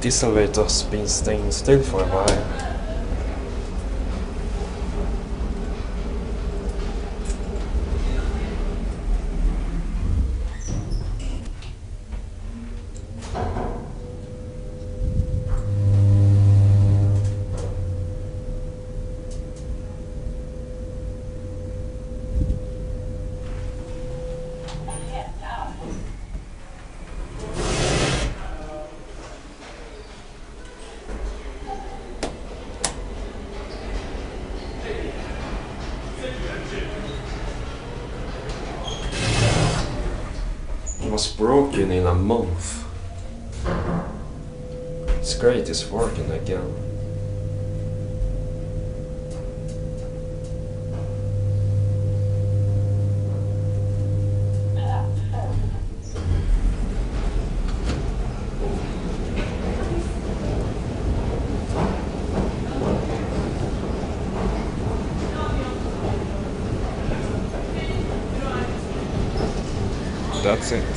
Disselevators being stained still for a while. Was broken in a month. It's great it's working again. That's it.